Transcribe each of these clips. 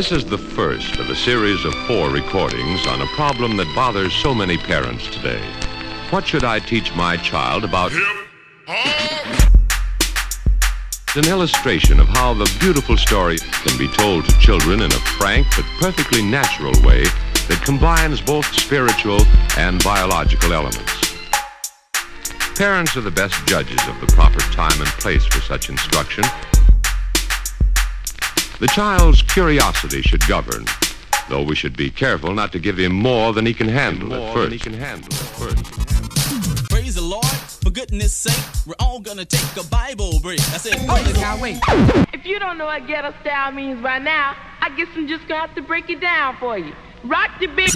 This is the first of a series of four recordings on a problem that bothers so many parents today. What should I teach my child about It's an illustration of how the beautiful story can be told to children in a frank but perfectly natural way that combines both spiritual and biological elements. Parents are the best judges of the proper time and place for such instruction. The child's curiosity should govern, though we should be careful not to give him more than he can handle at first. He can handle at first. Praise the Lord, for goodness sake, we're all gonna take a Bible break. I said, praise Now wait. If you don't know what ghetto style means by now, I guess I'm just gonna have to break it down for you. Rock the big.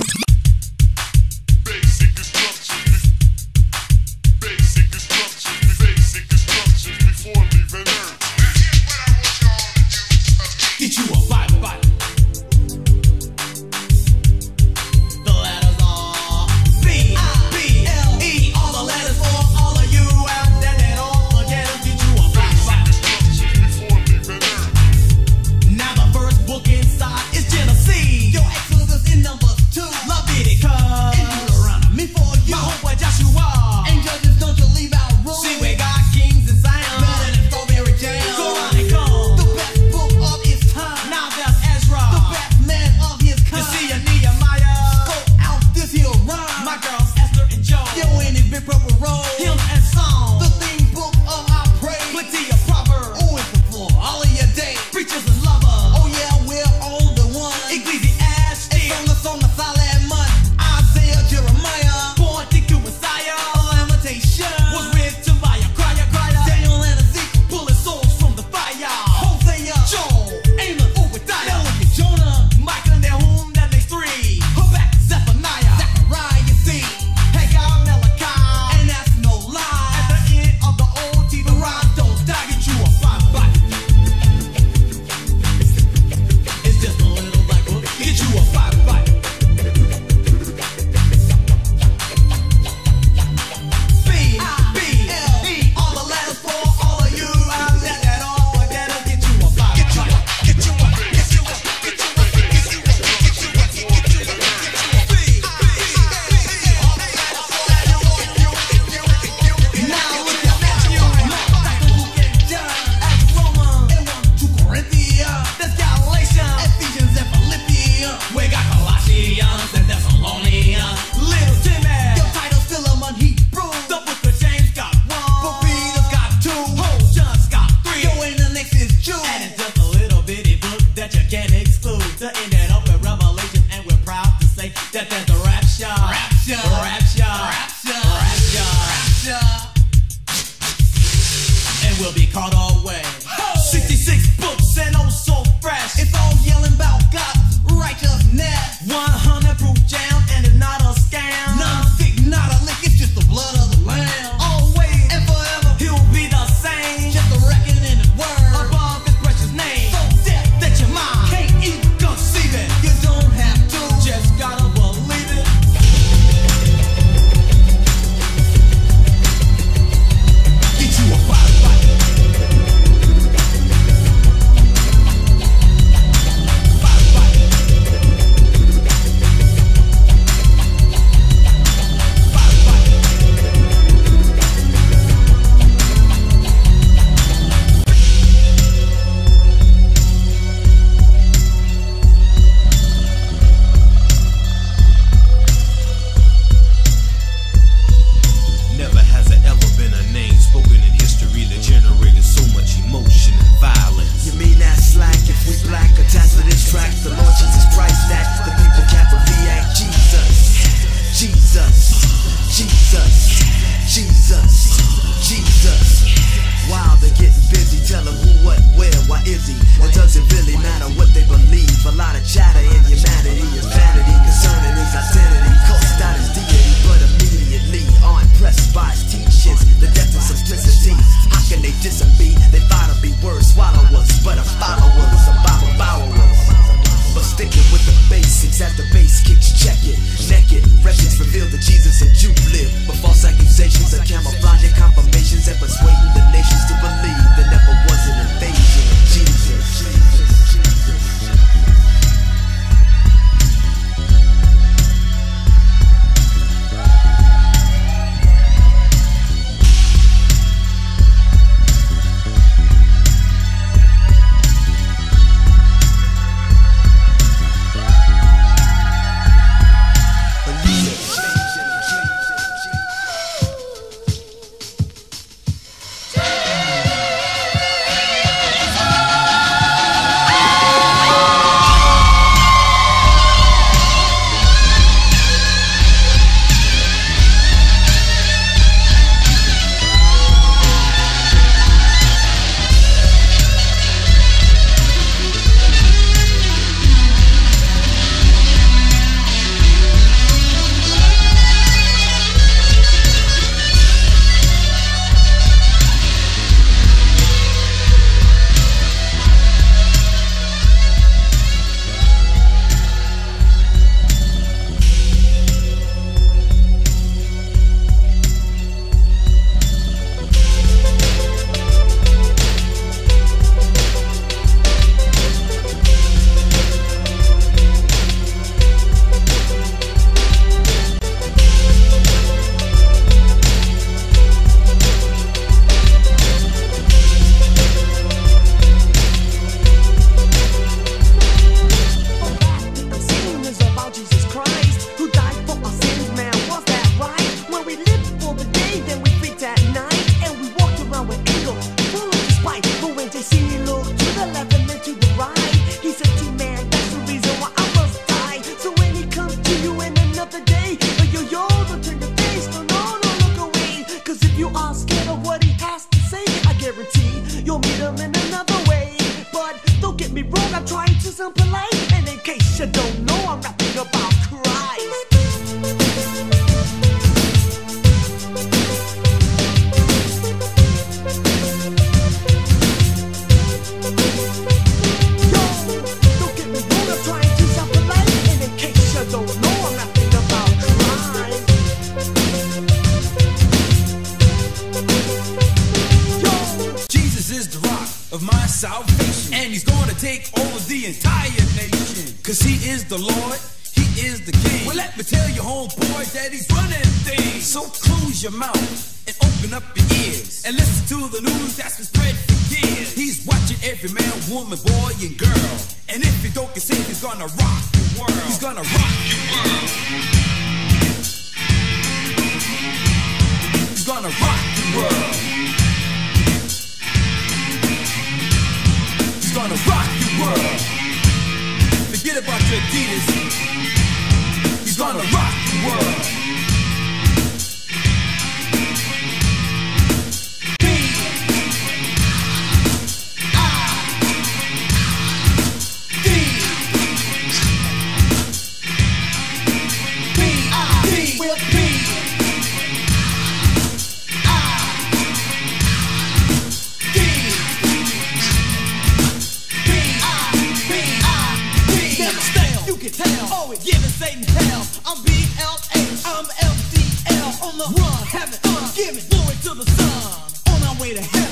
Heaven,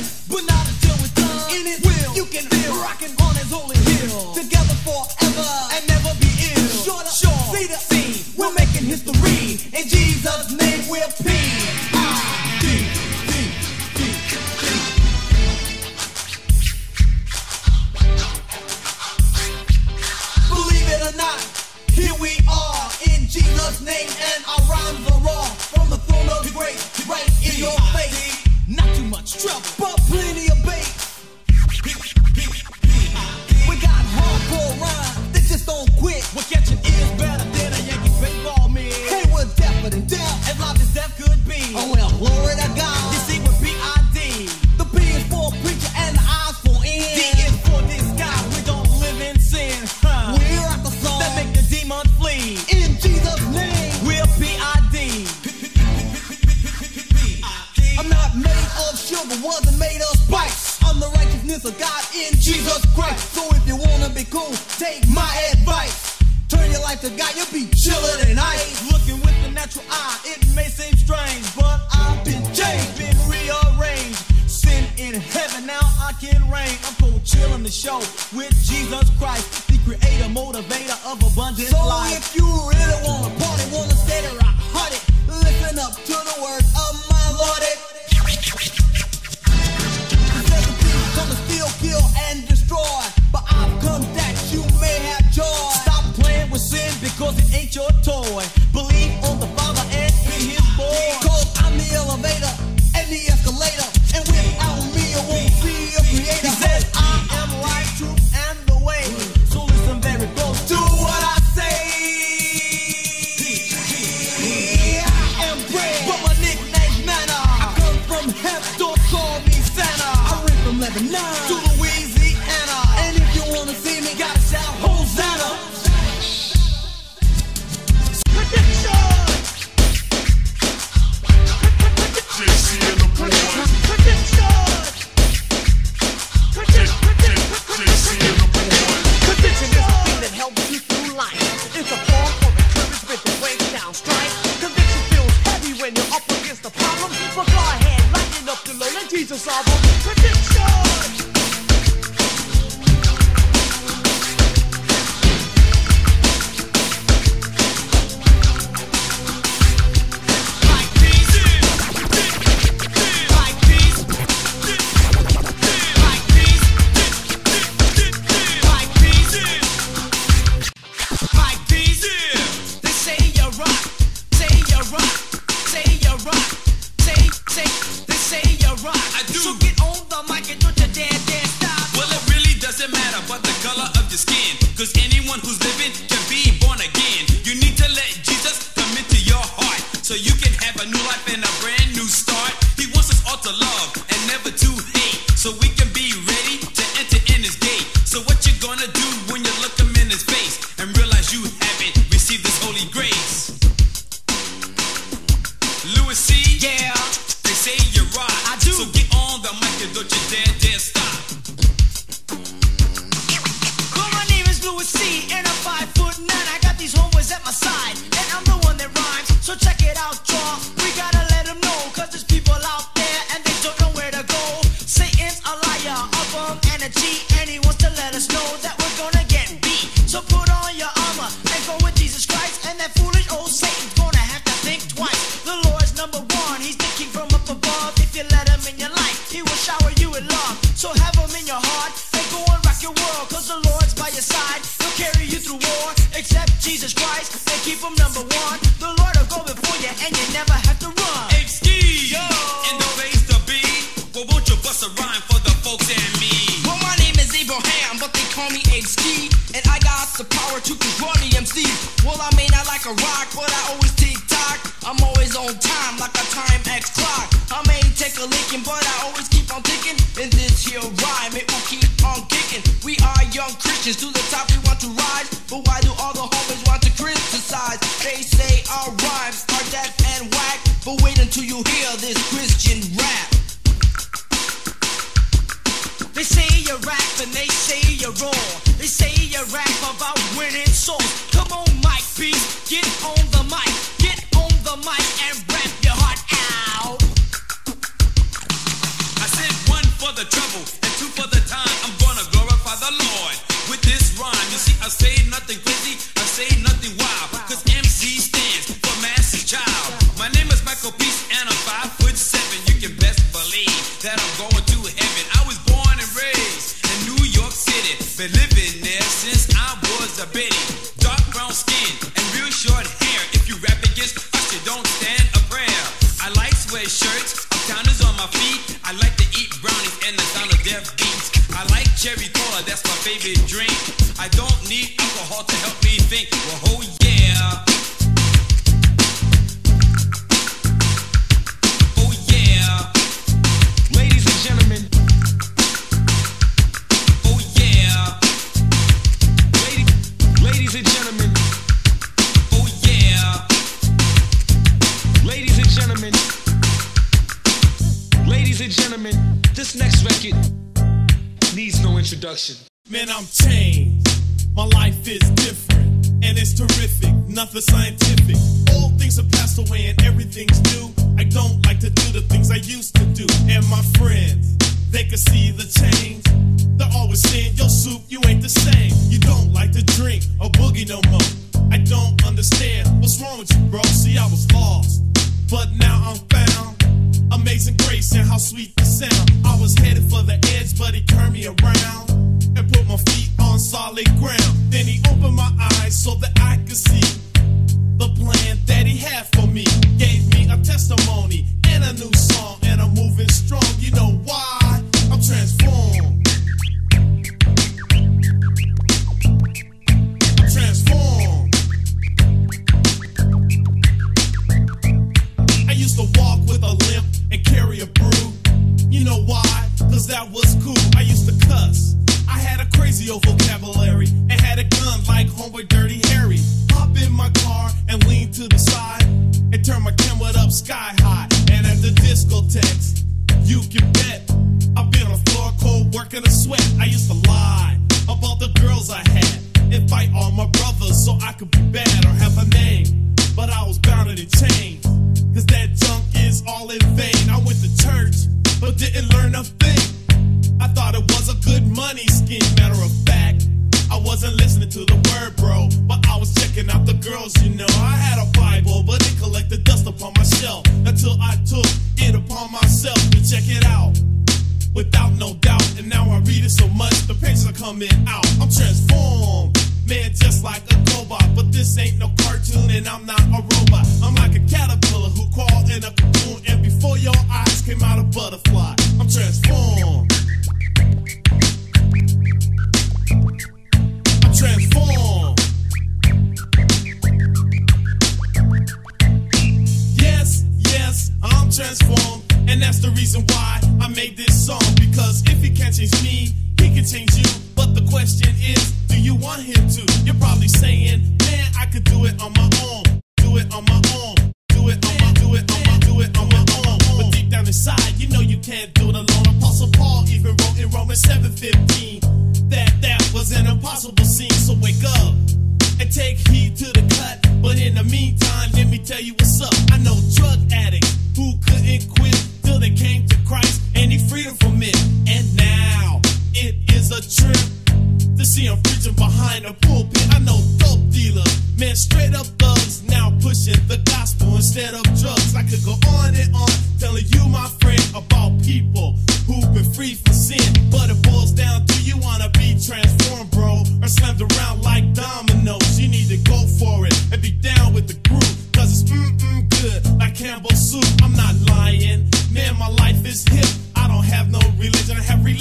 all the homies want to criticize. They say our rhymes are deaf and whack, but wait until you hear this Christian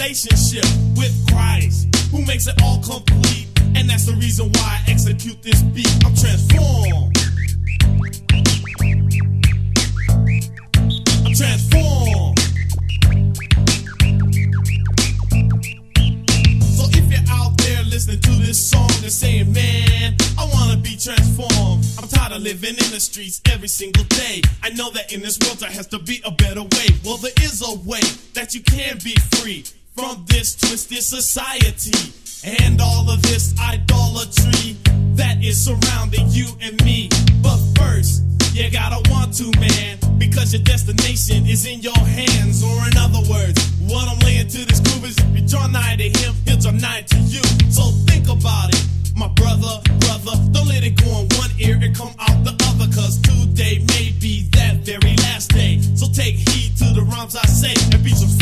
relationship with Christ, who makes it all complete. And that's the reason why I execute this beat. I'm transformed. I'm transformed. So if you're out there listening to this song and saying, man, I wanna be transformed. I'm tired of living in the streets every single day. I know that in this world there has to be a better way. Well, there is a way that you can be free from this twisted society and all of this idolatry that is surrounding you and me. But first, you gotta want to, man, because your destination is in your hands. Or in other words, what I'm laying to this group is if you draw nigh to him, he'll draw nigh to you. So think about it, my brother, brother. Don't let it go in one ear and come out the other, cause today may be that very last day. So take heed to the rhymes I say and be some.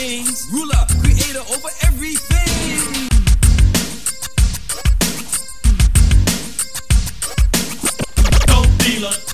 kings, ruler, creator over everything. Don't be like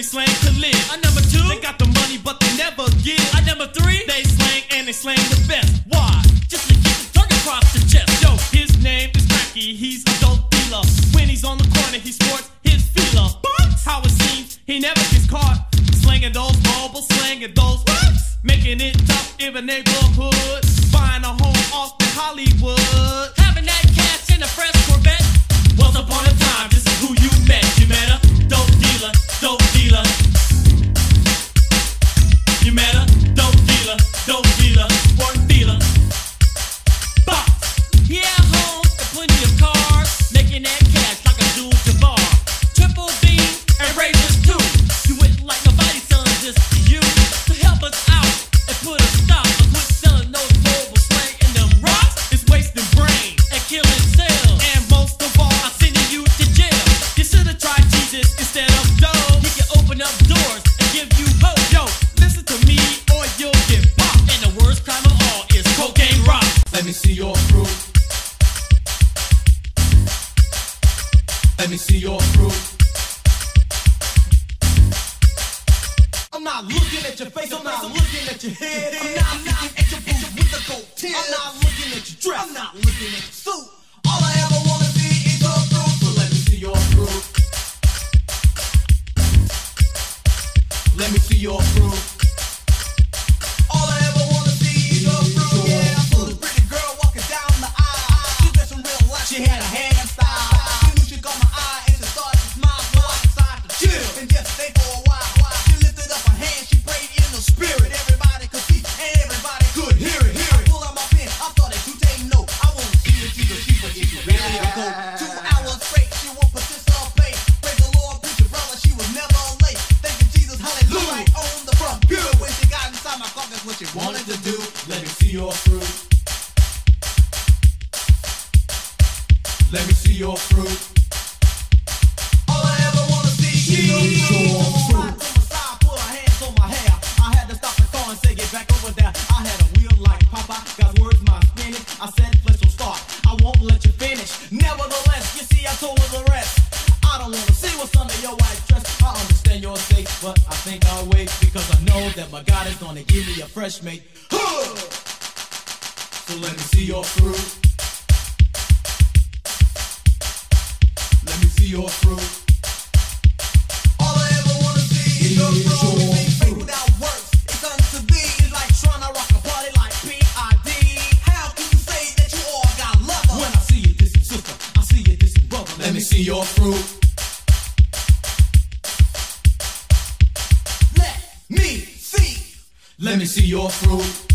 they slang to live. I number two, they got the money but they never give. I number three, they slang and they slang the best. Why? Just to get the target across the chest. Yo, his name is Cracky, he's a dope dealer. When he's on the corner, he sports his feeler. But how it seems, he never gets caught. Slanging those marbles, slanging those rocks. Making it tough, even able. back over there. I had a wheel like Papa, God's words my Spanish. I said, let's start. I won't let you finish. Nevertheless, you see, I told her the rest. I don't wanna see what's under your white dress. I understand your state, but I think I'll wait because I know that my God is gonna give me a fresh mate. So let me see your fruit. Let me see your fruit. fruit. Let me see. Let me see your fruit.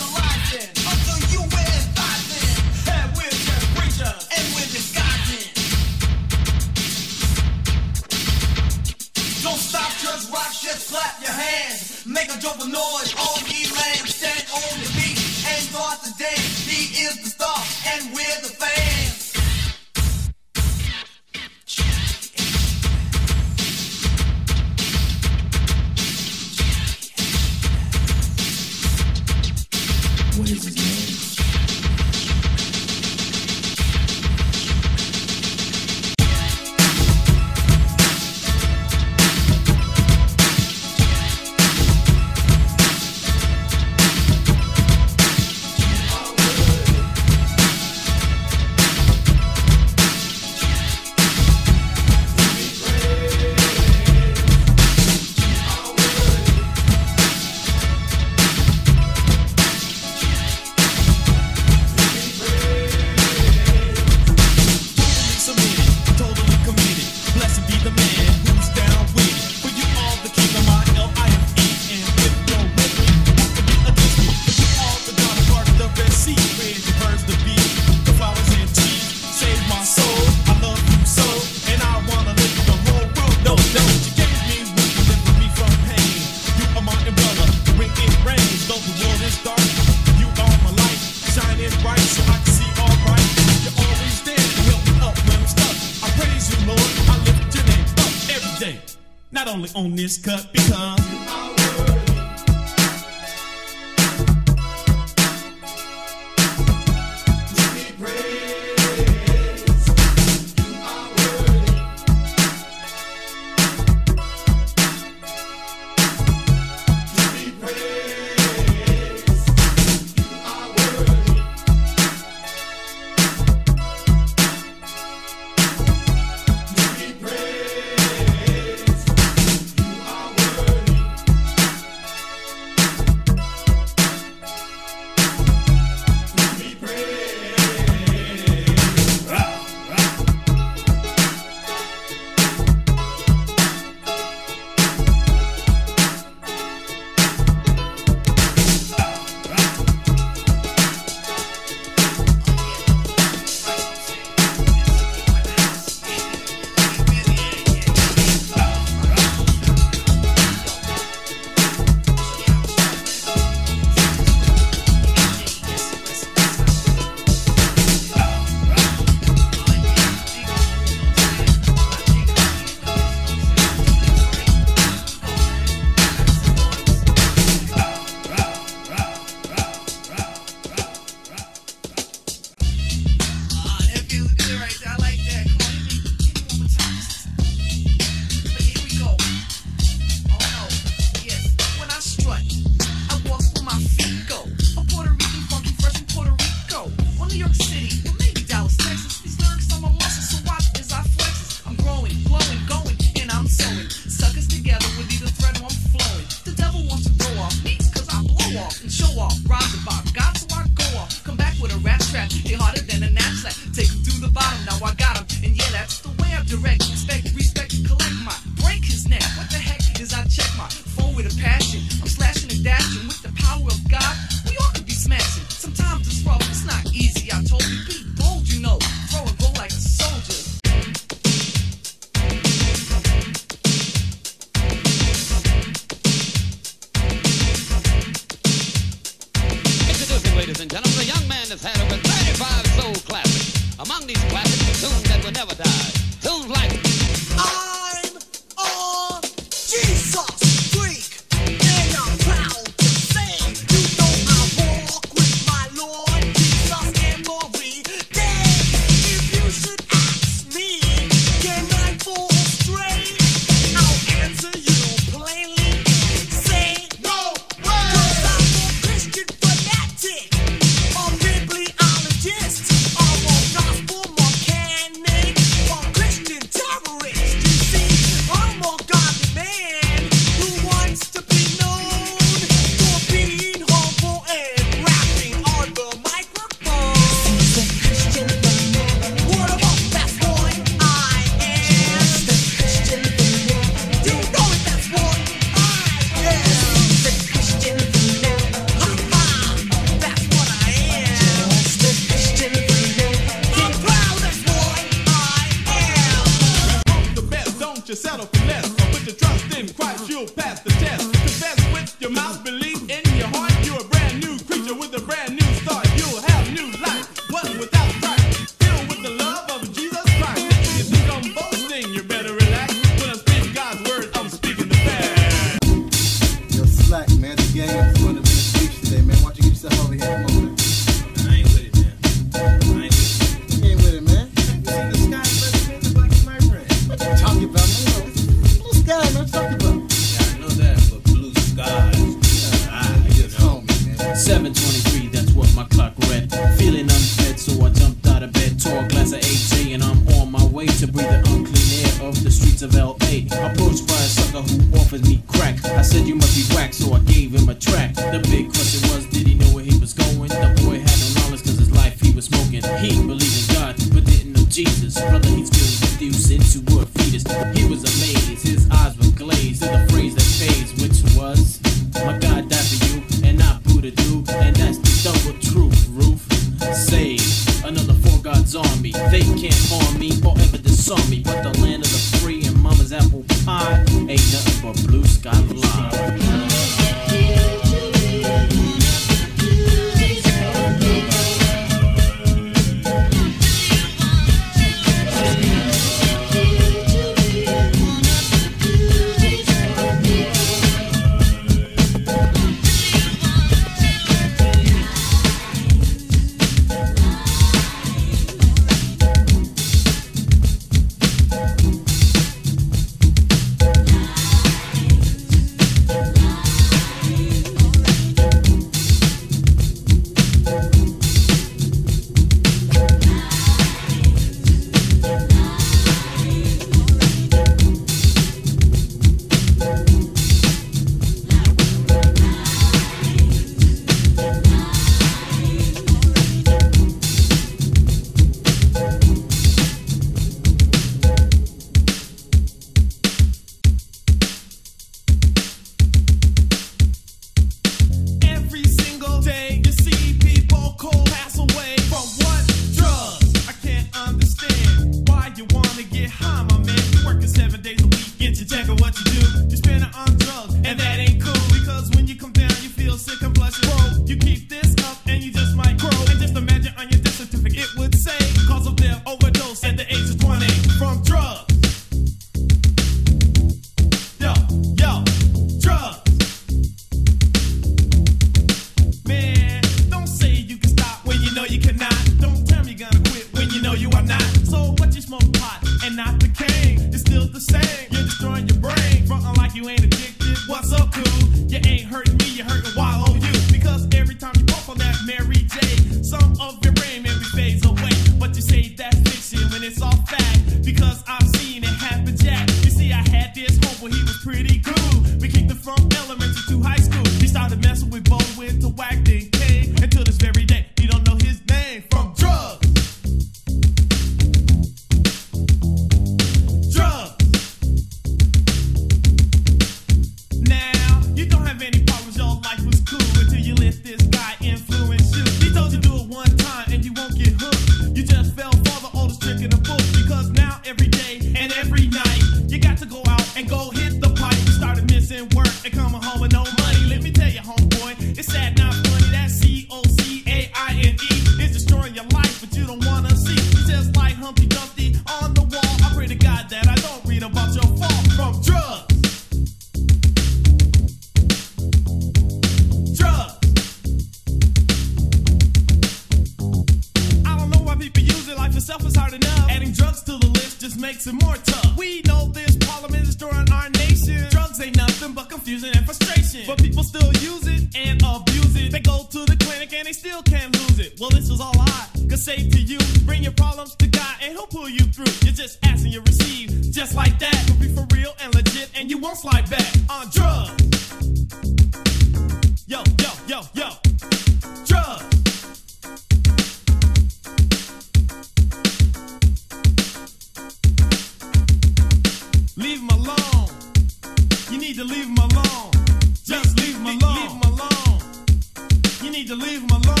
To leave him alone.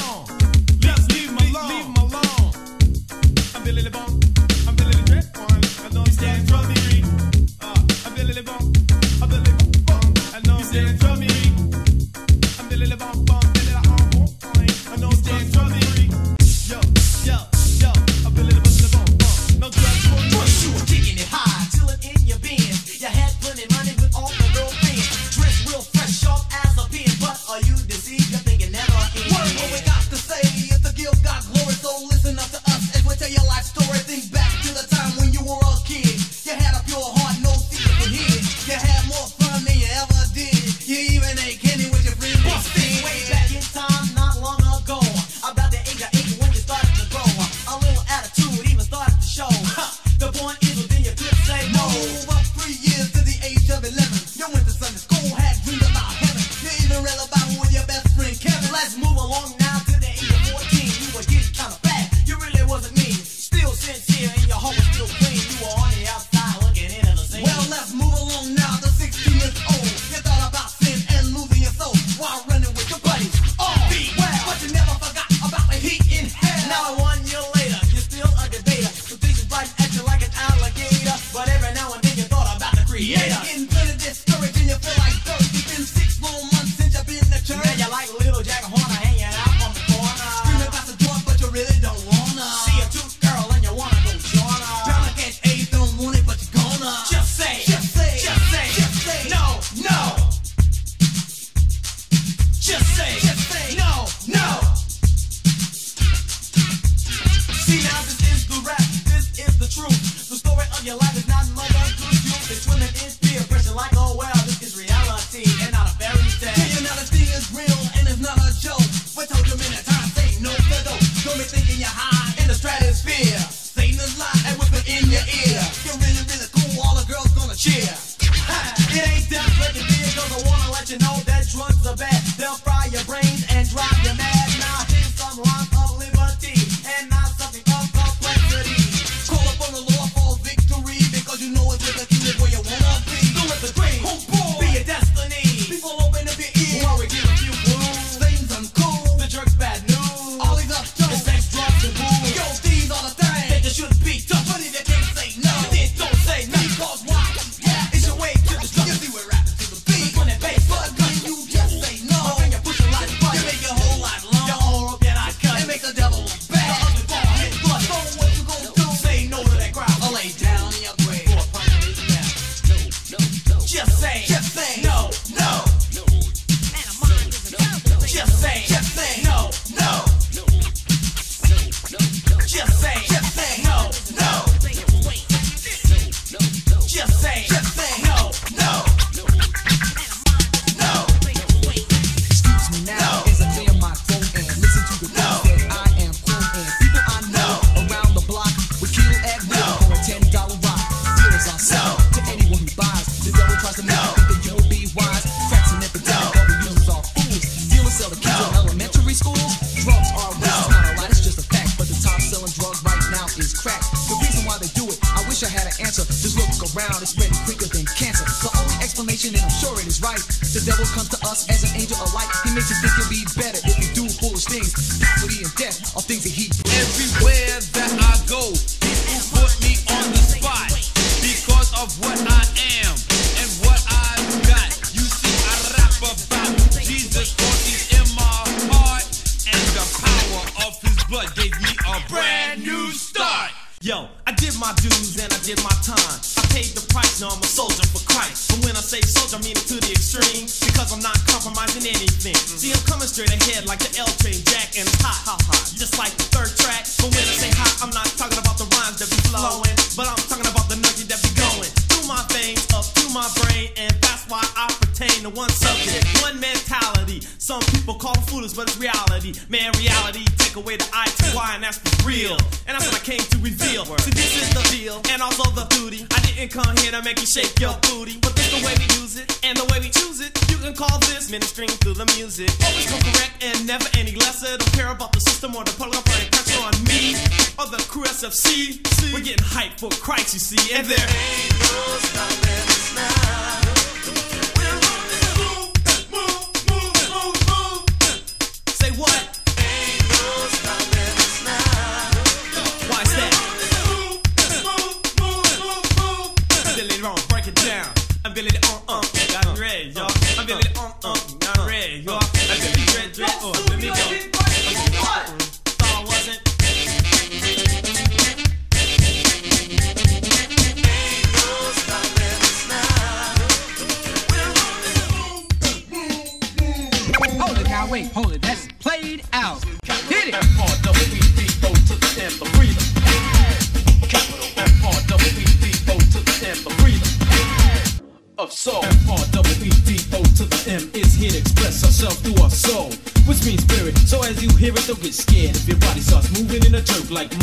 See, this is the deal, and also the duty. I didn't come here to make you shake your booty, but this the way we use it, and the way we choose it. You can call this ministering through the music. Always come correct and never any lesser. Don't care about the system or the political pressure on me or the crew SFC. We're getting hyped for Christ, you see, and there ain't no stopping us now. like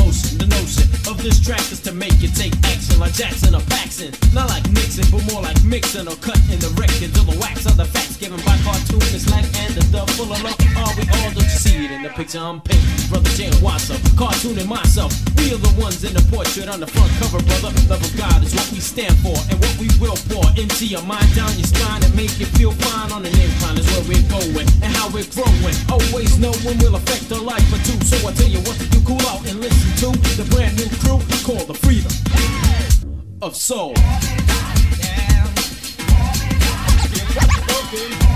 writer, I'm um, pink. Brother Jan Watson, cartooning myself. We are the ones in the portrait on the front cover, brother. Love of God is what we stand for and what we will pour into your mind, down your spine, and make you feel fine on an incline is where we're going and how we're growing. Always knowing we'll affect a life or two. So I tell you what, you cool out and listen to the brand new crew called the Freedom of Soul. Yeah. Yeah.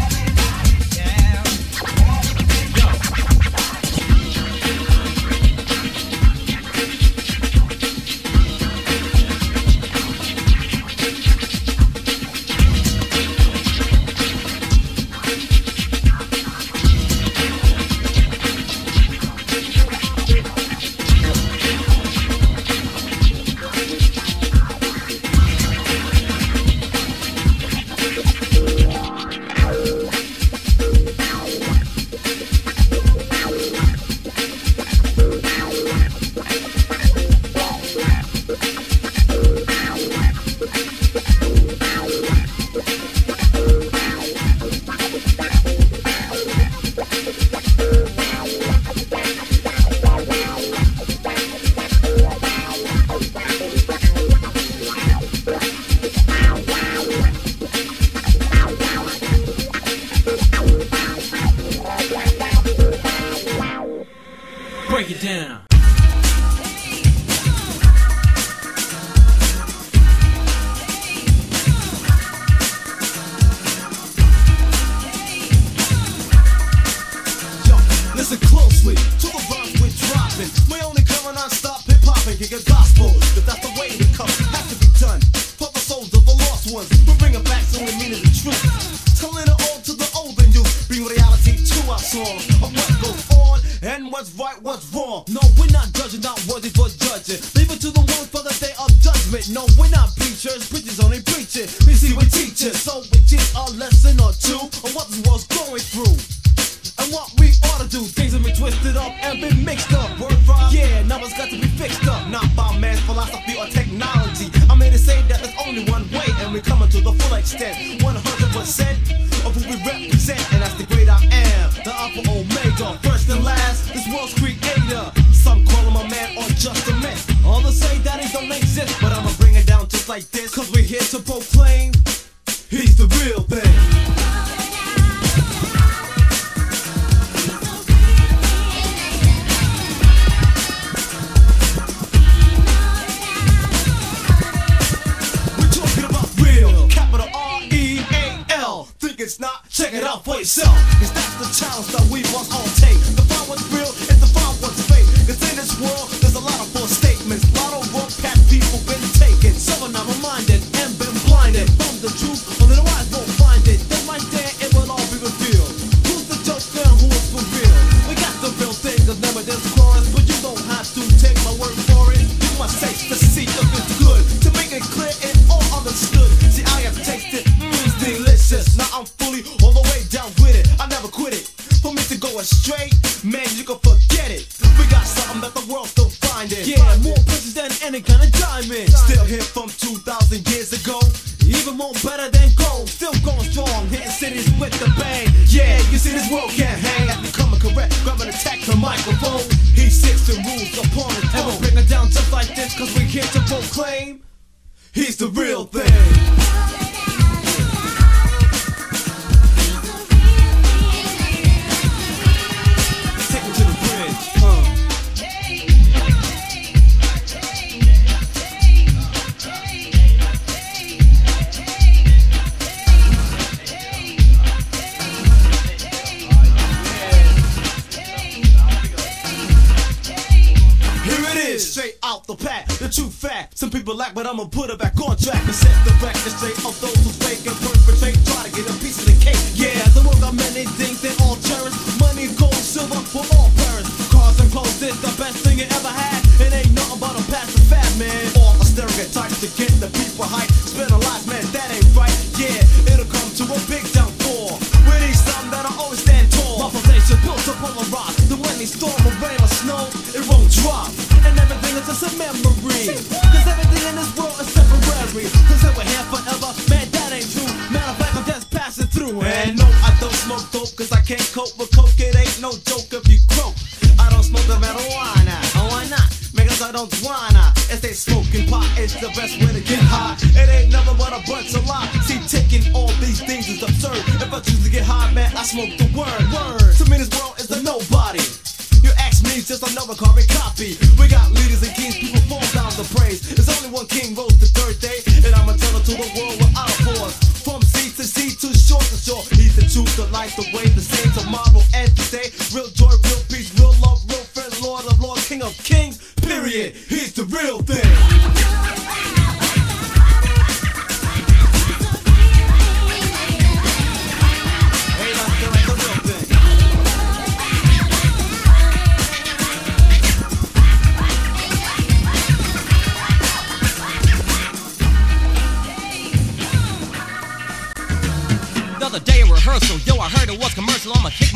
Of King of Kings. Period. He's the real thing.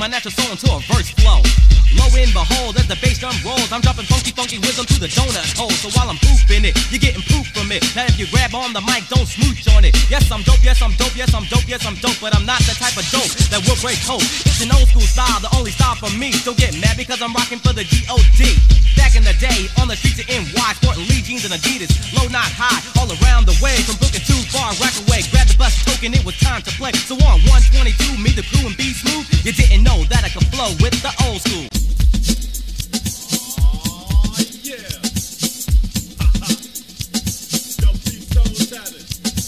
My natural soul into a verse flow. Lo and behold, as the bass drum rolls, I'm dropping funky, funky wisdom to the donut hole. So while I'm pooping it, you're getting proof from it. Now if you grab on the mic, don't smooch on it. Yes, I'm dope, yes, I'm dope, yes, I'm dope, yes, I'm dope, but I'm not the type of dope that will break hope. It's an old school style, the only style for me. Still get mad because I'm rocking for the G.O.D. Back in the day, on the streets of NY, sporting Lee jeans and Adidas, low not high, all around the way, from Brooklyn to far Rockaway. Grab the bus token, it was time to play. So on 122, me the crew and be smooth. You didn't know that I could flow with the old school.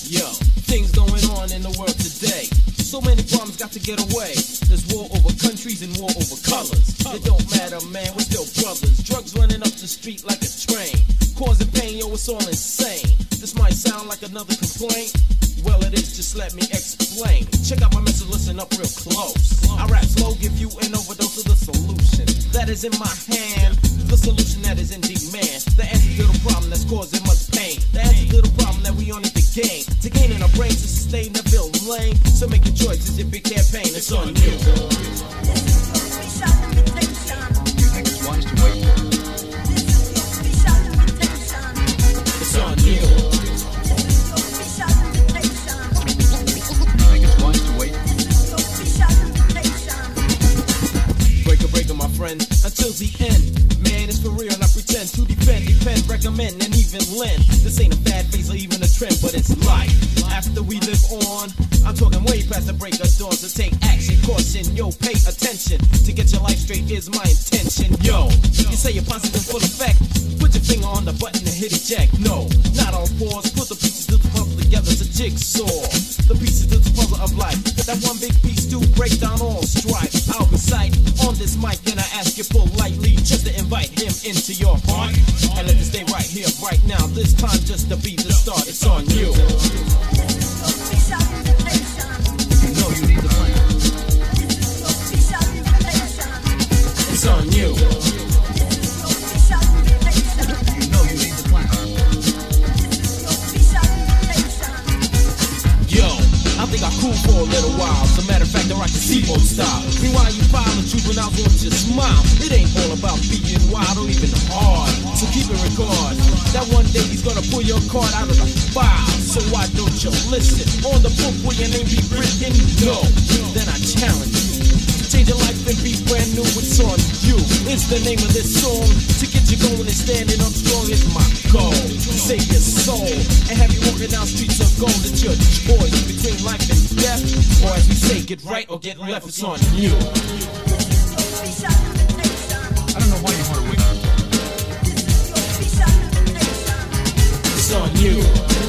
Yo, things going on in the world today. So many problems got to get away. There's war over countries and war over colors. It don't matter, man, we're still brothers. Drugs running up the street like a train. Causing pain, yo, it's all insane. This might sound like another complaint. Well, it is, just let me explain. Check out my message, listen up real close. I rap slow, give you an overdose of the solution that is in my hand. The solution that is in demand. The answer to the problem that's causing much pain. The answer to the problem that we all need to gain. To gain in our brains to sustain the bill lane. So make your choices if you campaign, it's on you. It's Breaker, my friend, until the end. Man, it's for real, I pretend to defend, defend, recommend, and even lend. This ain't a bad phase or even a trend, but it's life. After we live on, I'm talking way past the break of dawn. So take action, caution, yo, pay attention. To get your life straight is my intention, yo. You say your posse's in full effect. Put your finger on the button and hit eject. No, not on pause. Put the pieces to the public together's a jigsaw. The pieces to the puzzle of life. That one big piece to break down all strife. This mic and I ask you politely just to invite him into your heart. And let us stay right here, right now. This time just to be the start. It's on you. It's on you. Yo, I think I cool for a little while. Fact, I rock the Seaboat style. Meanwhile, you file a juvenile want you smile. It ain't all about being wild or even hard. So keep in regard that one day he's gonna pull your card out of the file. So why don't you listen? On the book where your name be written, no. Then I challenge you. Change your life and be brand new. It's on you. It's the name of this song. To get you going and standing up strong is my goal. Save your soul and have you walking down streets of gold. It's your choice between life and death. Or as we say, get right or get left. It's on you. I don't know why you want to up. It's on you.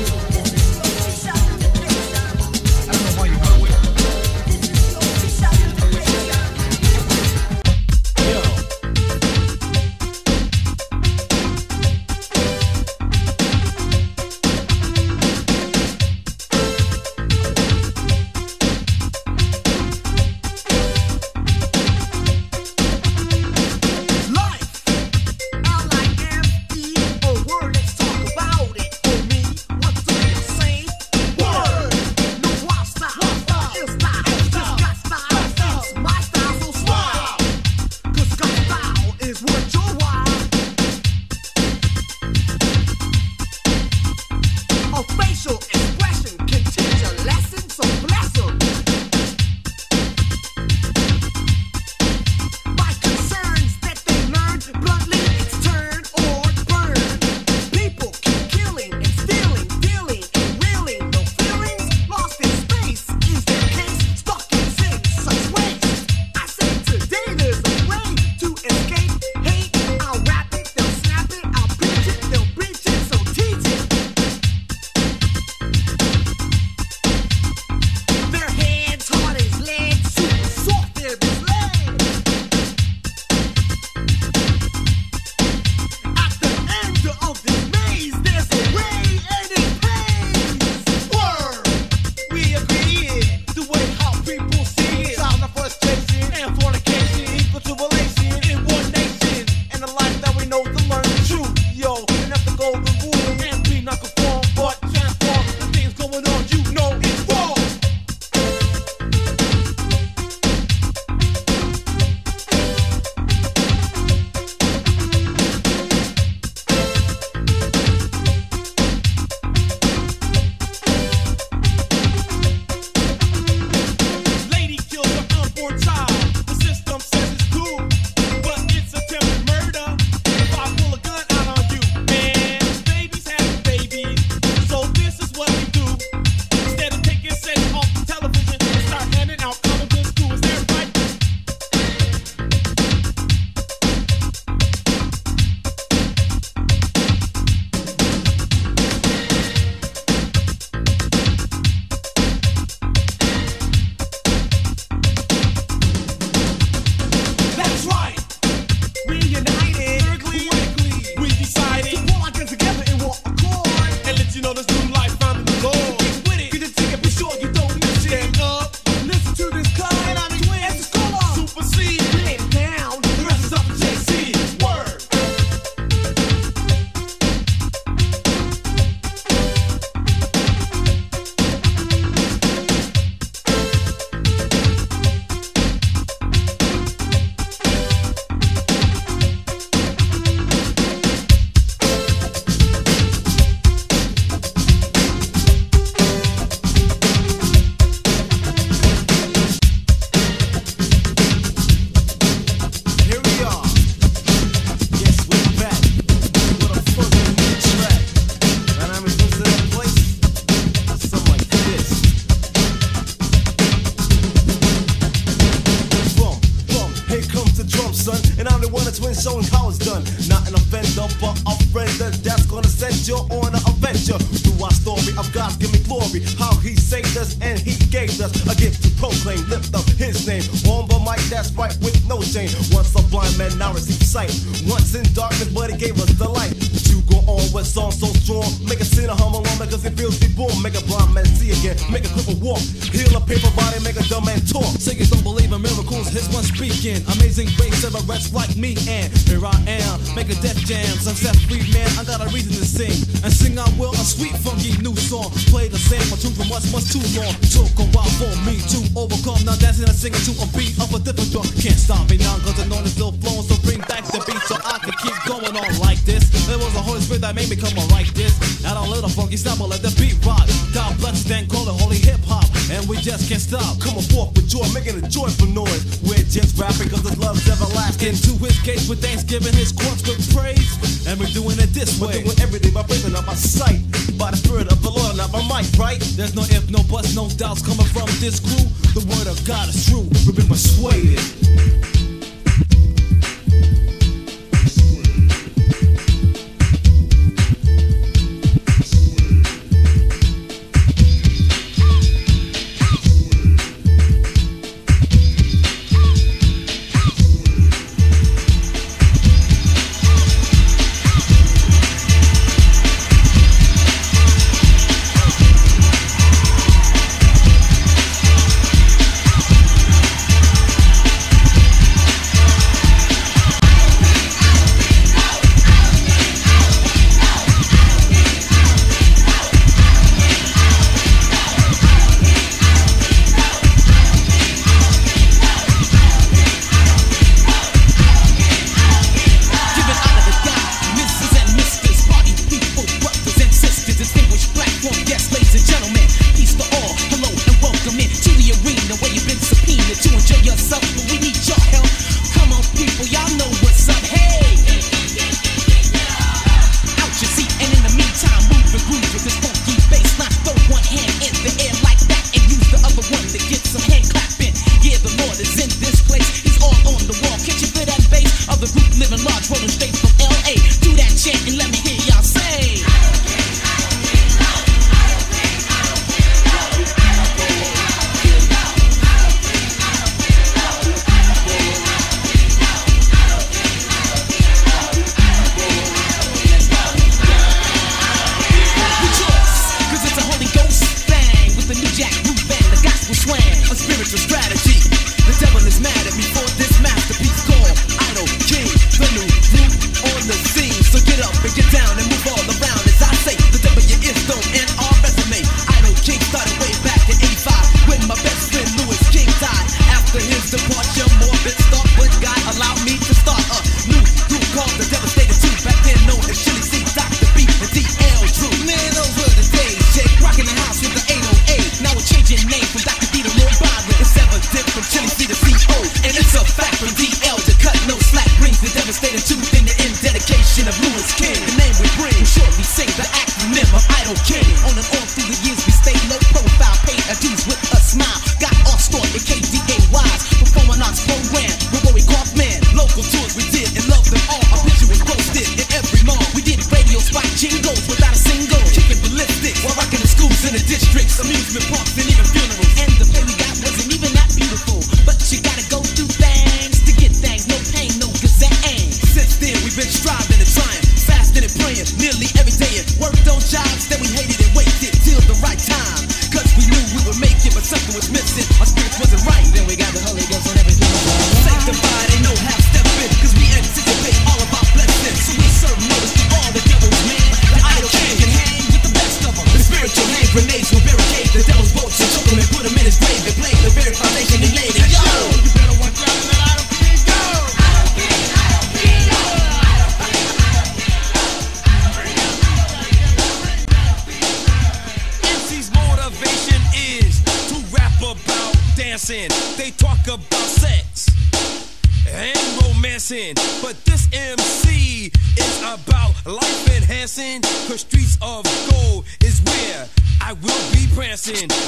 Grenades be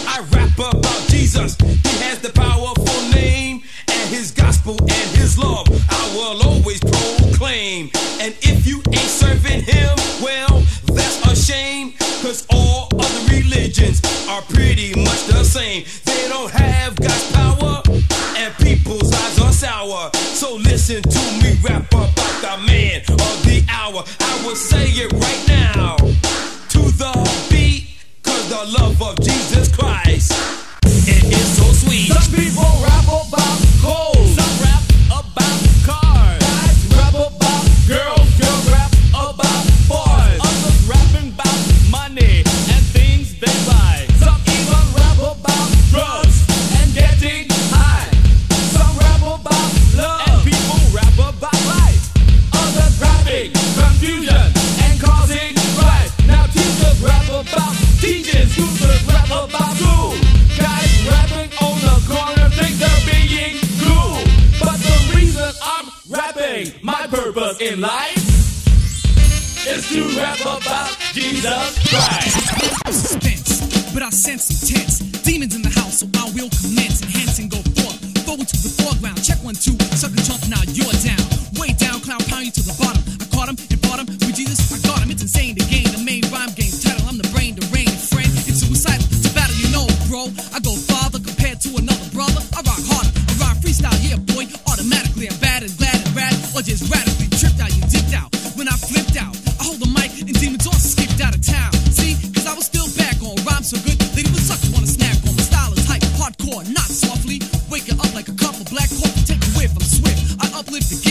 uplifted.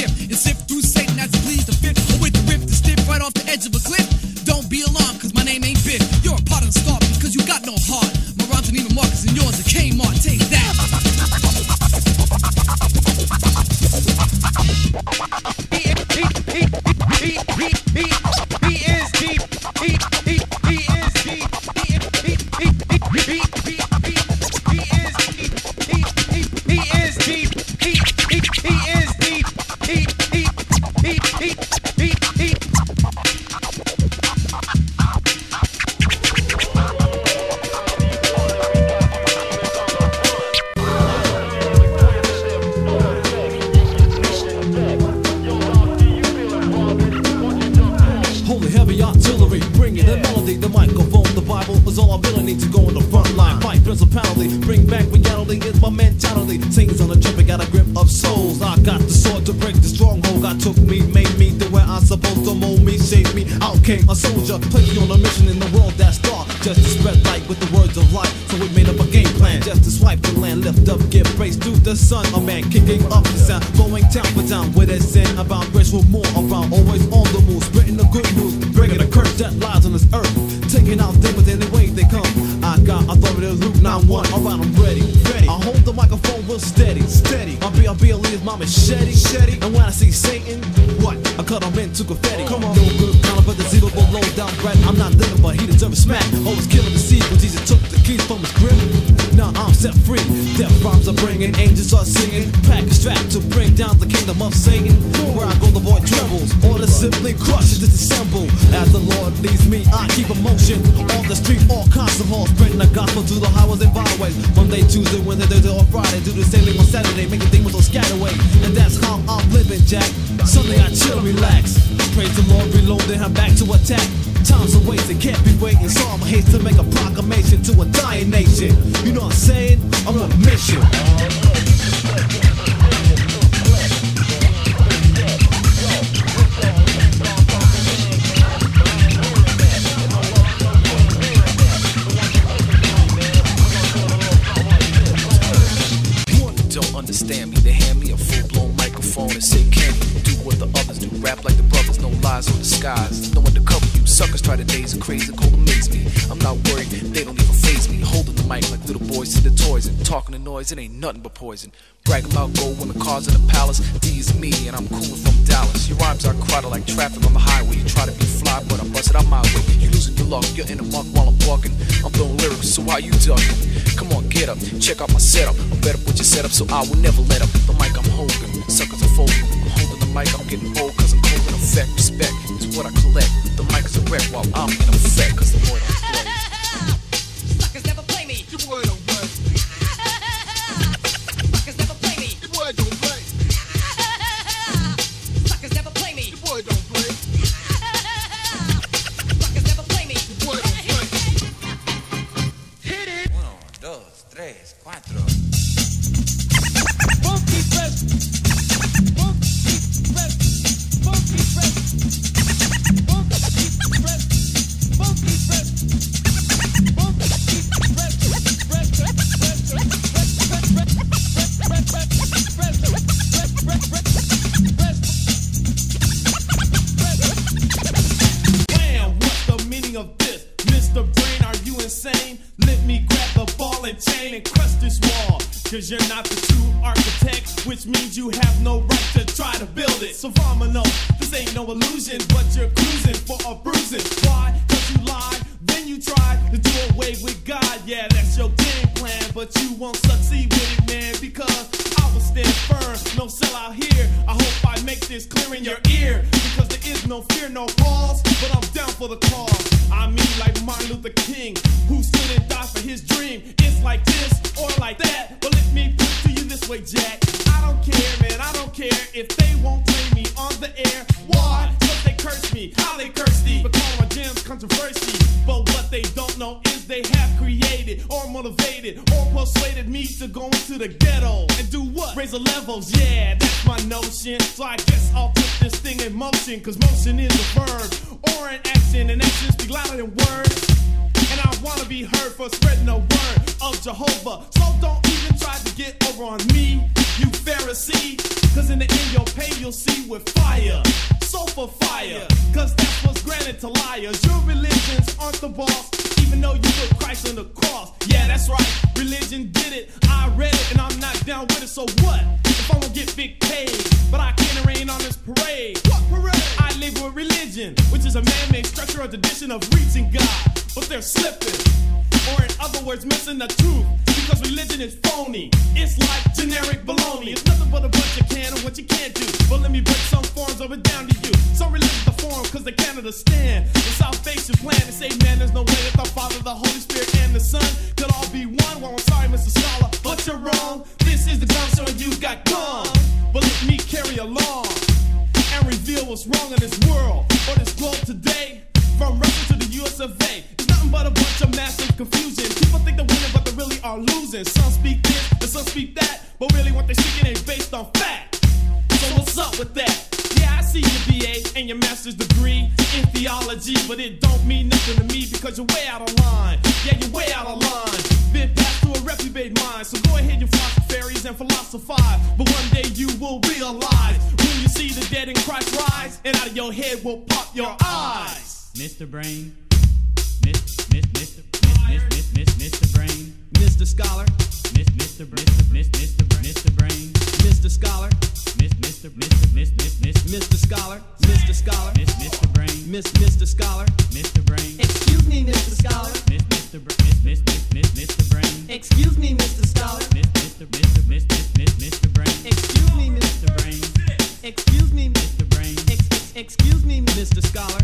It ain't nothing but poison. Brag about gold when the cars in the palace. D's me, and I'm cool from Dallas. Your rhymes are crowded like traffic on the highway. You try to be fly, but I bust it out my way. You losing your luck, you're in the muck while I'm walking. I'm throwing lyrics, so why you ducking? Come on, get up, check out my setup. I'm better put your setup, so I will never let up. The mic I'm holding, suckers are folding. I'm holding the mic, I'm getting old, cause I'm cold in effect. Respect is what I collect. The mic is a wreck while I'm controversy. But what they don't know is they have created or motivated or persuaded me to go into the ghetto and do what? Raise the levels, yeah, that's my notion. So I guess I'll put this thing in motion, cause motion is a verb or an action, and actions be louder than words. Wanna be heard for spreading the word of Jehovah. So don't even try to get over on me, you Pharisee. Cause in the end, you'll pay, you'll see with fire. So for fire, cause that's what's granted to liars. Your religions aren't the boss, even though you put Christ on the cross. Yeah, that's right, religion did it. I read it and I'm not down with it, so what? If I won't get big paid, but I can't rain on this parade. What parade? I live with religion, which is a man made structure or tradition of reaching God, but they're slipping. Or in other words, missing the truth. Because religion is phony. It's like generic baloney. It's nothing but a bunch of can and what you can't do. But let me break some forms of it down to you. Some religions the form because they can't understand the salvation plan. They say, man, there's no way that the Father, the Holy Spirit, and the Son could all be one. Well, I'm sorry, Mr. Scholar, but you're wrong. This is the ground showing you got gone. But let me carry along and reveal what's wrong in this world or this globe today. From Russia to the US of A. It's nothing but a bunch of massive confusion. People think they're winning, but they really are losing. Some speak this, and some speak that, but really what they're speaking ain't based on fact. So what's up with that? Yeah, I see your BA and your master's degree in theology, but it don't mean nothing to me because you're way out of line. Yeah, you're way out of line. Been passed through a reprobate mind, so go ahead, you flock fairies and philosophize. But one day you will realize when you see the dead in Christ rise, and out of your head will pop your eyes. Mr. Brain. Miss, miss, Mr. Miss, miss, miss, miss, Mr. Brain. Mr. Scholar. Miss, Mr. Brain. Miss, Mr. Mr. Brain. Mr. Scholar. Miss, Mr. Mr. Miss, miss, miss, Mr. Scholar. Mr. Scholar. Miss, Mr. Brain. Miss, Mr. Scholar. Mr. Brain. Excuse me, Mr. Scholar. Miss, Mr. Miss, miss, miss, miss, Mr. Brain. Excuse me, Mr. Scholar. Miss, Mr. Mr. Miss, miss, miss, Mr. Brain. Excuse me, Mr. Brain. Excuse me, Mr. Brain. Ex- ex- excuse me, Mr. Scholar.